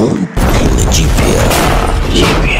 Control jipya